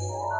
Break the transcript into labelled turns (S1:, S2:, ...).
S1: Yeah.